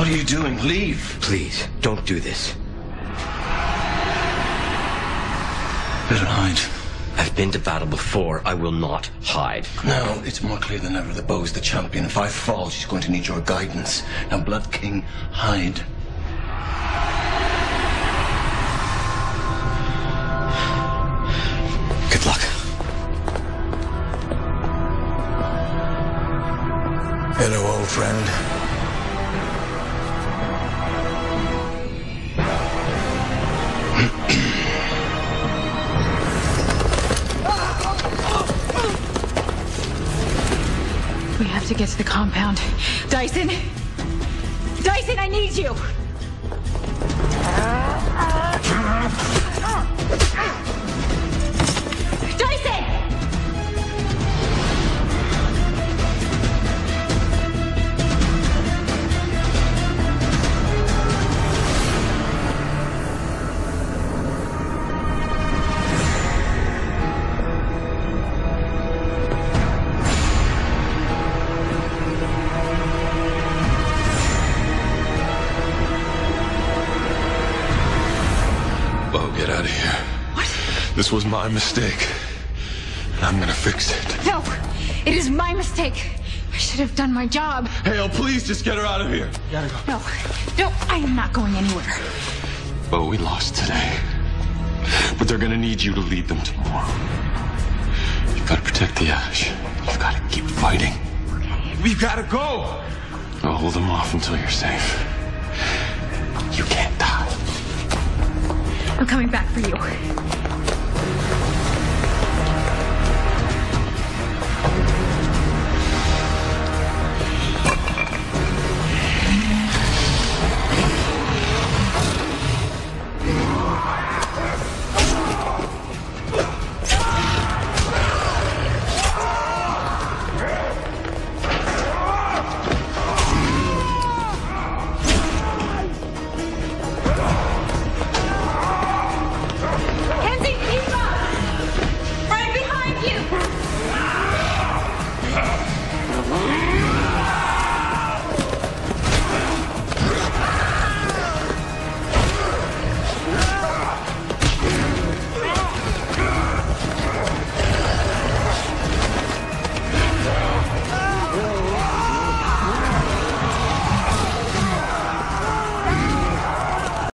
What are you doing? Leave. Please, don't do this. Better hide. I've been to battle before. I will not hide. Now, it's more clear than ever that Bo's the champion. If I fall, she's going to need your guidance. Now, Blood King, hide. Good luck. Hello, old friend. We have to get to the compound. Dyson! Dyson, I need you! Bo, get out of here. What? This was my mistake. And I'm gonna fix it. No! It is my mistake! I should have done my job. Hale, oh, please just get her out of here. You gotta go. No, no, I am not going anywhere. Bo, we lost today. But they're gonna need you to lead them tomorrow. You've gotta protect the Ash. You've gotta keep fighting. We've gotta go! I'll hold them off until you're safe. You can't die. I'm coming back for you.